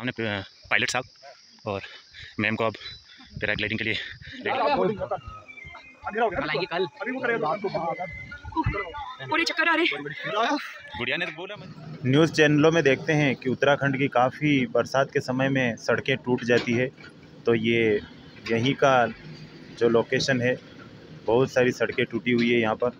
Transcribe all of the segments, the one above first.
हमने पायलट साहब और मैम को अब पैराग्लाइडिंग के लिए कल। पूरे चक्कर आ रहे गुड़िया ने तो बोला न्यूज़ चैनलों में देखते हैं कि उत्तराखंड की काफ़ी बरसात के समय में सड़कें टूट जाती है। तो ये यहीं का जो लोकेशन है बहुत सारी सड़कें टूटी हुई है यहाँ पर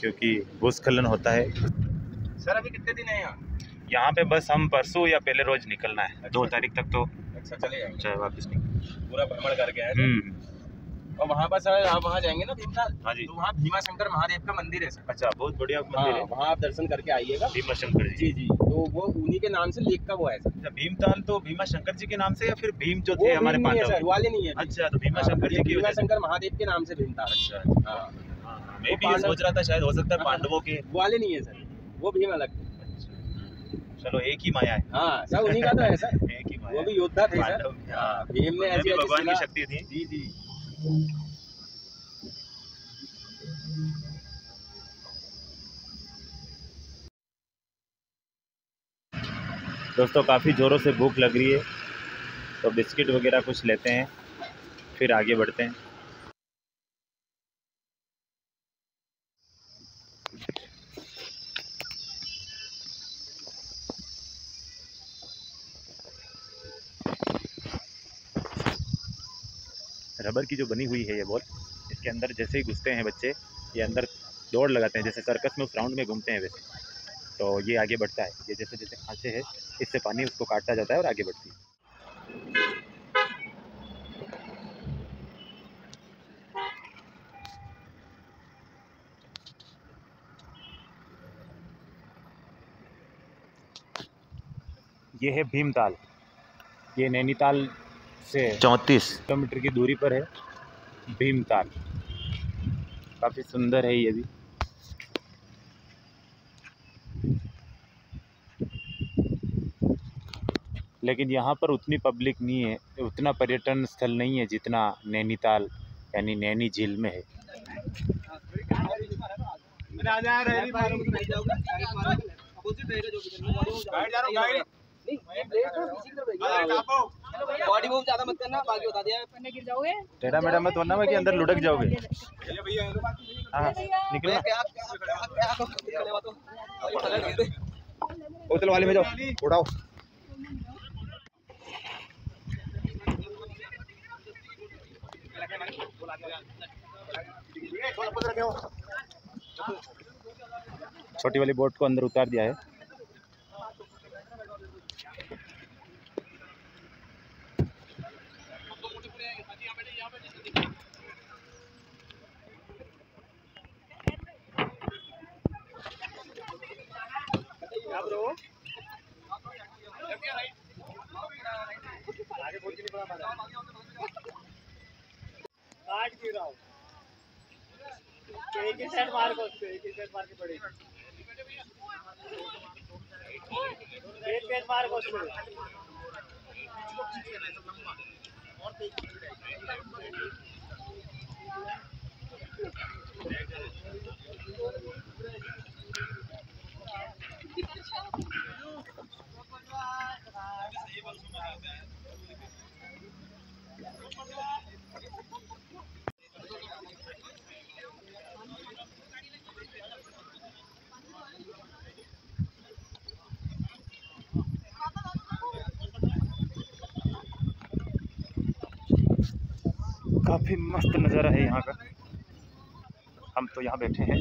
क्योंकि भूस्खलन होता है। सर अभी कितने दिन है यहाँ? यहाँ पे बस हम परसों या पहले रोज निकलना है। अच्छा। दो तारीख तक तो अच्छा चले जाएँगे। चाहे वापस निकल पूरा भ्रमण करके आए हम्म। और वहाँ पर सर आप वहाँ जाएँगे ना भीमताल हाँ जी। तो वहाँ भीमा शंकर महादेव का मंदिर है सर। अच्छा बहुत बढ़िया हाँ मंदिर है। वहाँ आप दर्शन करके आइएगा। भीमा शंकर जी। जी जी। तो वो उन्हीं के नाम से लेक का वो है सर। अच्छा भीमताल तो भीमा शंकर जी के नाम से या फिर भीम जो थे हमारे नहीं है पांडव? वाले नहीं है। अच्छा तो भीमा हाँ, शंकर जी भीमा शंकर महादेव के नाम से भीमताल। अच्छा हाँ। हाँ, मैं भी सोच रहा था शायद हो सकता है पांडवों के वाले नहीं है सर। वो भीम अलग है। चलो एक ही माया है। हाँ सर उन्हीं का तो है सर। एक ही माया वो भी योद्धा थे सर। हाँ, भीम ने ऐसी भगवान की शक्ति थी। जी जी। दोस्तों काफ़ी ज़ोरों से भूख लग रही है तो बिस्किट वगैरह कुछ लेते हैं फिर आगे बढ़ते हैं। रबर की जो बनी हुई है ये बॉल, इसके अंदर जैसे ही घुसते हैं बच्चे, ये अंदर दौड़ लगाते हैं, जैसे सर्कस में उस राउंड में घूमते हैं वैसे। तो ये आगे बढ़ता है, ये जैसे जैसे खांचे है, इससे पानी उसको काटता जाता है और आगे बढ़ती है। ये है भीमताल, ये नैनीताल से चौंतीस। किलोमीटर की दूरी पर है। भीमताल काफ़ी सुंदर है ये भी। लेकिन यहाँ पर उतनी पब्लिक नहीं है उतना पर्यटन स्थल नहीं है जितना नैनीताल यानी नैनी झील में है। बॉडी मूव ज़्यादा मत करना बाकी बता दिया पन्ने गिर जाओगे टेढ़ा मेढ़ा मत मैं कि अंदर लुढ़क जाओगे हाँ निकलो तो वाले में जाओ उड़ाओ छोटी वाली बोट को अंदर उतार दिया है जी रहा हूँ एक ही सेट मार को उसको एक ही सेट मार के पड़ेगी एक सेट मार को उसको और काफ़ी मस्त नज़ारा है यहाँ का। हम तो यहाँ बैठे हैं।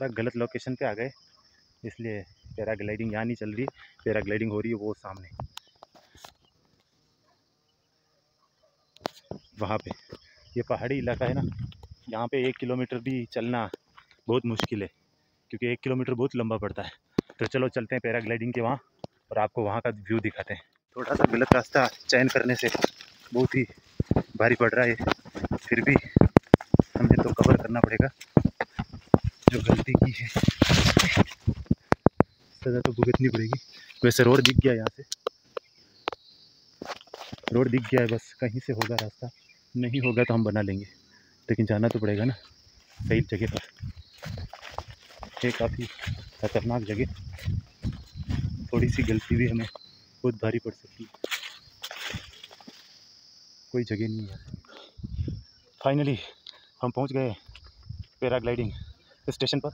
थोड़ा गलत लोकेशन पे आ गए, इसलिए पैराग्लाइडिंग यहाँ नहीं चल रही पैराग्लाइडिंग हो रही है वो सामने। वहाँ पे, ये पहाड़ी इलाका है ना, यहाँ पे एक किलोमीटर भी चलना बहुत मुश्किल है, क्योंकि एक किलोमीटर बहुत लंबा पड़ता है। तो चलो चलते हैं पैराग्लाइडिंग के वहाँ और आपको वहाँ का व्यू दिखाते हैं। थोड़ा सा गलत रास्ता चयन करने से बहुत ही भारी पड़ रहा है, फिर भी हमें तो कवर करना पड़ेगा। जो गलती की है। सज़ा तो भुगतनी पड़ेगी। वैसे रोड दिख गया यहाँ से। रोड दिख गया है बस, कहीं से होगा रास्ता। नहीं होगा तो हम बना लेंगे। लेकिन जाना तो पड़ेगा ना, सही जगह पर। ये काफ़ी खतरनाक जगह। थोड़ी सी गलती भी हमें बहुत भारी पड़ सकती है। कोई जगह नहीं है। फाइनली हम पहुँच गए। पैराग्लाइडिंग। स्टेशन पर?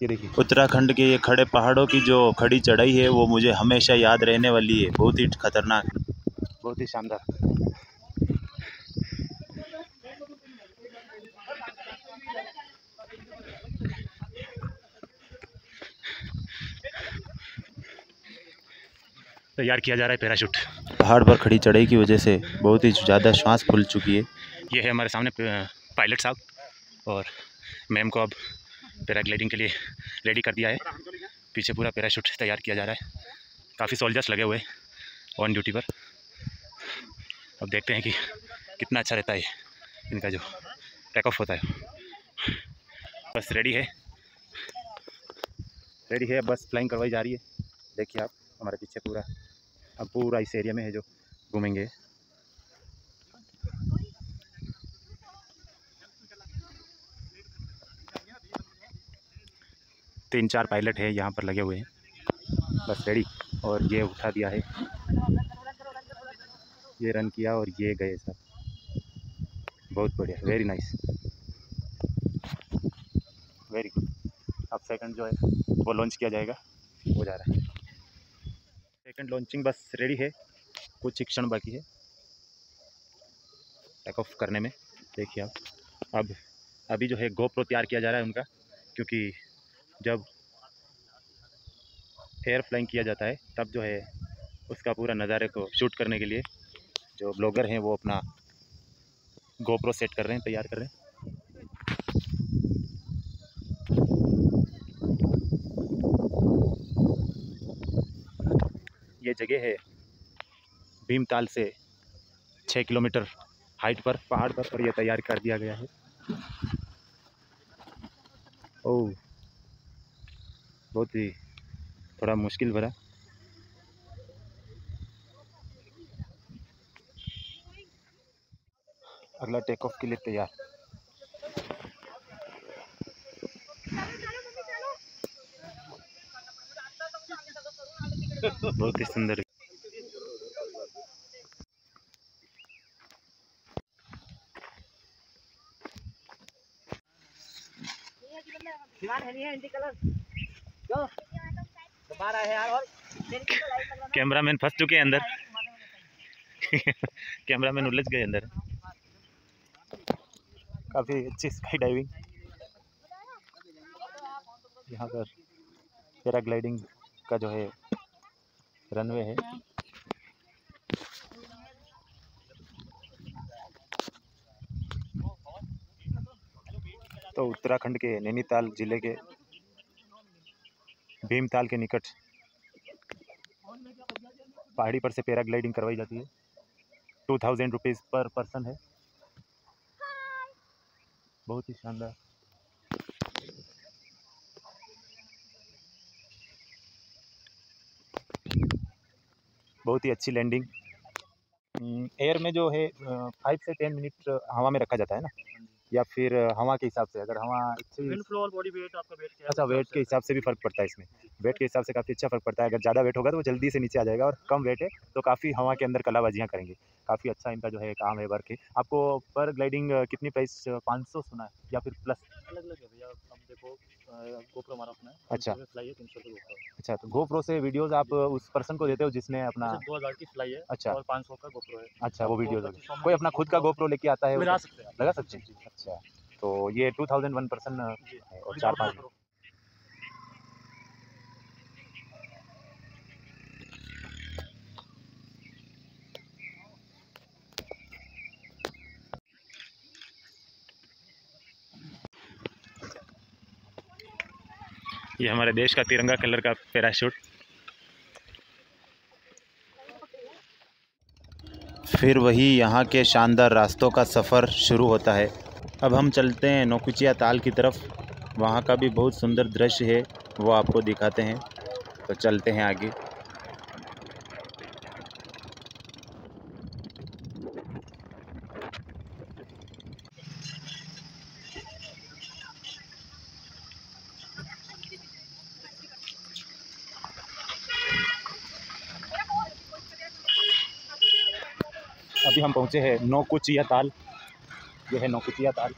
ये देखिए। उत्तराखंड के ये खड़े पहाड़ों की जो खड़ी चढ़ाई है वो मुझे हमेशा याद रहने वाली है। बहुत ही खतरनाक। बहुत ही शानदार। तैयार किया जा रहा है पैराशूट। पहाड़ पर खड़ी चढ़ाई की वजह से बहुत ही ज़्यादा श्वास फूल चुकी है। ये है हमारे सामने पायलट साहब और मैम को अब पैराग्लाइडिंग के लिए रेडी कर दिया है। पीछे पूरा पैराशूट तैयार किया जा रहा है। काफ़ी सोल्जर्स लगे हुए ऑन ड्यूटी पर। अब देखते हैं कि कितना अच्छा रहता है इनका जो टेक ऑफ़ होता है। बस रेडी है। रेडी है, बस फ्लाइंग करवाई जा रही है। देखिए आप, हमारे पीछे पूरा, अब पूरा इस एरिया में है जो घूमेंगे। तीन चार पायलट है यहाँ पर लगे हुए हैं। बस रेडी। और ये उठा दिया है। ये रन किया और ये गए सब। बहुत बढ़िया। वेरी नाइस वेरी गुड अब सेकंड जो है, वो लॉन्च किया जाएगा। हो जा रहा है। सेकंड लॉन्चिंग बस रेडी है। कुछ क्षण बाकी है। टेक ऑफ़ करने में। देखिए आप। अब, अभी जो है गोप्रो तैयार किया जा रहा है उनका, क्योंकि जब एयर फ्लाइंग किया जाता है, तब जो है उसका पूरा नज़ारे को शूट करने के लिए जो ब्लॉगर हैं, वो अपना गोप्रो सेट कर रहे हैं, तैयार कर रहे हैं। ये जगह है भीमताल से छः किलोमीटर हाइट पर, पहाड़ पर और यह तैयार कर दिया गया है। ओह। बहुत ही थोड़ा मुश्किल भरा। अगला टेक ऑफ़ के लिए तैयार। बहुत ही सुंदर। यार और कैमरामैन फंस चुके हैं अंदर। कैमरामैन उलझ गए अंदर। काफ़ी अच्छी स्काई डाइविंग यहाँ पर पैराग्लाइडिंग का जो है रनवे है। तो उत्तराखंड के नैनीताल ज़िले के भीमताल के निकट पहाड़ी पर से पैराग्लाइडिंग करवाई जाती है। Two thousand rupees per person है। बहुत ही शानदार। बहुत ही अच्छी लैंडिंग। एयर में जो है फाइव से टेन मिनट हवा में रखा जाता है ना? या फिर हवा के हिसाब से अगर हवा अच्छी बॉडी वेट आपका वेट क्या अच्छा वेट के हिसाब से भी फ़र्क पड़ता है इसमें। वेट के हिसाब से काफ़ी अच्छा फ़र्क पड़ता है। अगर ज़्यादा वेट होगा तो वो जल्दी से नीचे आ जाएगा और कम वेट है तो काफ़ी हवा के अंदर कलाबाजियाँ करेंगे। काफ़ी अच्छा इनका जो है काम है वर्क है। आपको पर ग्लाइडिंग कितनी प्राइस पाँच सौ सुना है या फिर प्लस अलग अलग है भैया। देखो गोप्रो हमारा अपना है। अच्छा। फ्लाई है तीन सौ रुपये अच्छा तो गोप्रो से वीडियोस आप उस पर्सन को देते हो जिसने अपना दो हज़ार की फ्लाई है अच्छा। और पाँच सौ का गोप्रो है। अच्छा वो वीडियोस में कोई अपना खुद का गोप्रो लेके आता है मिला सकते हैं। लगा सकते हैं? अच्छा तो ये टू थाउज़ेंड वन पर्सन और चार पाँच ये हमारे देश का तिरंगा कलर का पैराशूट। फिर वही यहाँ के शानदार रास्तों का सफ़र शुरू होता है। अब हम चलते हैं नौकुचिया ताल की तरफ़। वहाँ का भी बहुत सुंदर दृश्य है, वो आपको दिखाते हैं। तो चलते हैं आगे। अभी हम पहुँचे हैं नौकुचिया ताल। यह है नौकुचिया ताल।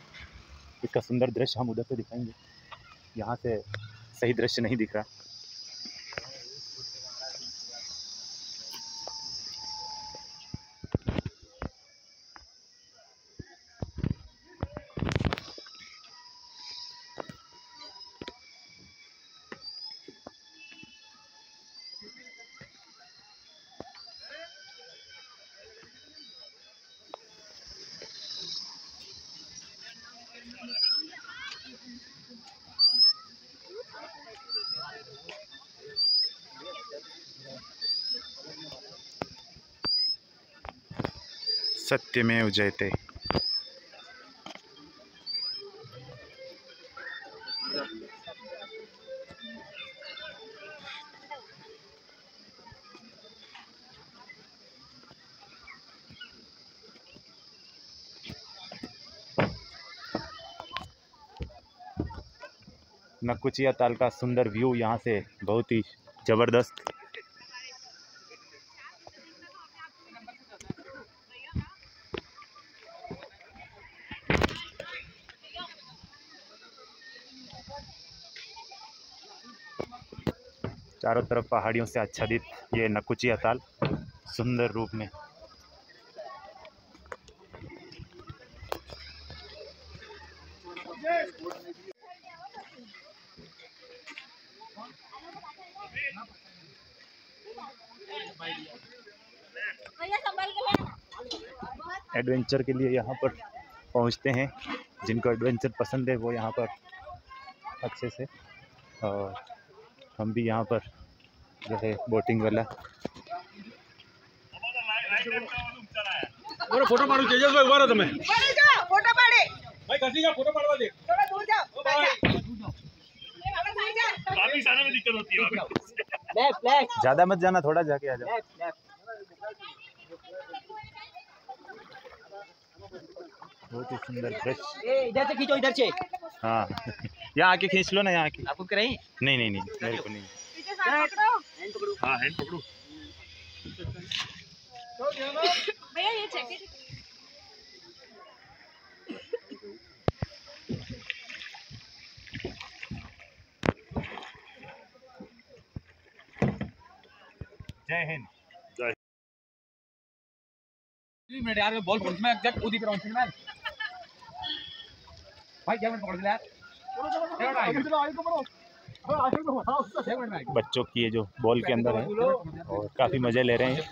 इसका सुंदर दृश्य हम उधर से दिखाएँगे। यहाँ से सही दृश्य नहीं दिख रहा। सत्यमेव जयते नकुचिया ताल का सुंदर व्यू यहाँ से बहुत ही ज़बरदस्त चारों तरफ़ पहाड़ियों से आच्छादित ये नकुचिया ताल सुंदर रूप में। एडवेंचर के लिए यहाँ पर पहुँचते हैं। जिनको एडवेंचर पसंद है वो यहाँ पर अच्छे से। और हम भी यहाँ पर जो है बोटिंग वाला। फ़ोटो पाडू तेजस भाई उभा भाई तुम्ही। फ़ोटो पाडे। भाई कशी जा फ़ोटो पाडवा दे। थोडा दूर जा। काफ़ी जाने ज़्यादा मत जाना थोड़ा जाके आ जाओ। बहुत ही सुंदर फ्रेश इधर से खींचो इधर से। हाँ। यहाँ आके खींच लो ना यहाँ आके। आपको कराई? नहीं नहीं नहीं मेरे को नहीं। हाँ हैंड पकड़ो भैया ये जैकेट जय हिंद मिनट यार बॉल पहुँच में एग्जैक्ट उदी पे पहुँच में भाई क्या मिनट पकड़ ले यार बच्चों की ये जो बॉल के अंदर है और काफ़ी मज़े ले रहे हैं।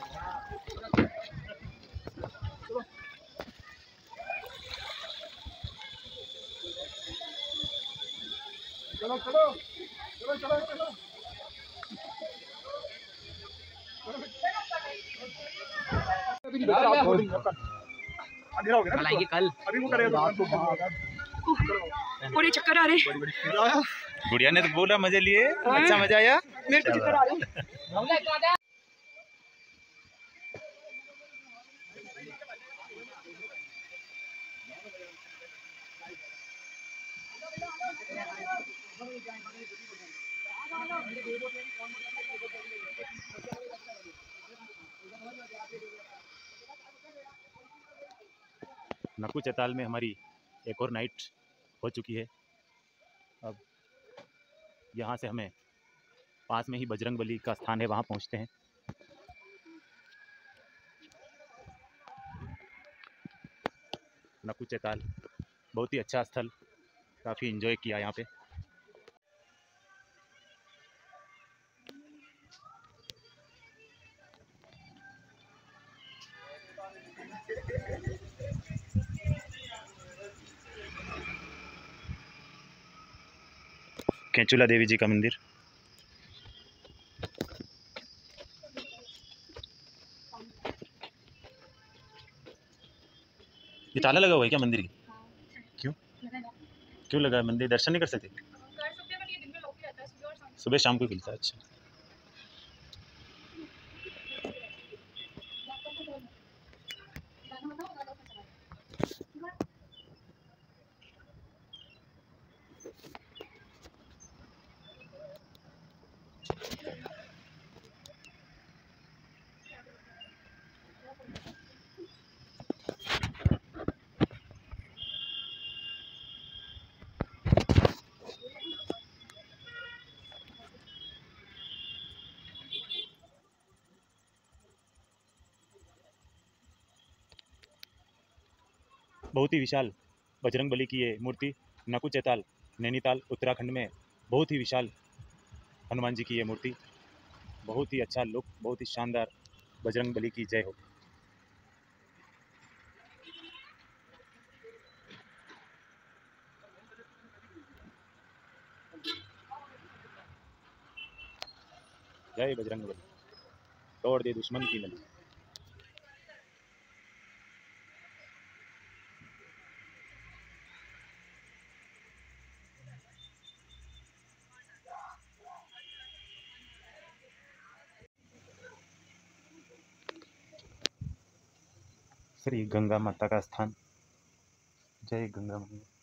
कल आएगी कल। अभी वो करेगा। पूरे चक्कर आ रहे गुड़िया ने तो बोला मज़े लिए। अच्छा मज़ा आया। नकू चताल में हमारी एक और नाइट हो चुकी है। यहाँ से हमें पास में ही बजरंग बली का स्थान है, वहाँ पहुँचते हैं। नकू चताल बहुत ही अच्छा स्थल, काफ़ी इन्जॉय किया यहाँ पे। केंचुला देवी जी का मंदिर। ये ताला लगा हुआ है क्या मंदिर की? क्यों? क्यों लगा है? मंदिर दर्शन नहीं कर सकते? सुबह शाम। को खुलता है अच्छा। बहुत ही विशाल बजरंग बली की ये मूर्ति नकु चैताल, नैनीताल, उत्तराखंड में बहुत ही विशाल हनुमान जी की ये मूर्ति। बहुत ही अच्छा लुक, बहुत ही शानदार बजरंग बली की जय हो। जय बजरंग बली। तोड़ दे दुश्मन की नली। श्री गंगा माता का स्थान जय गंगा माता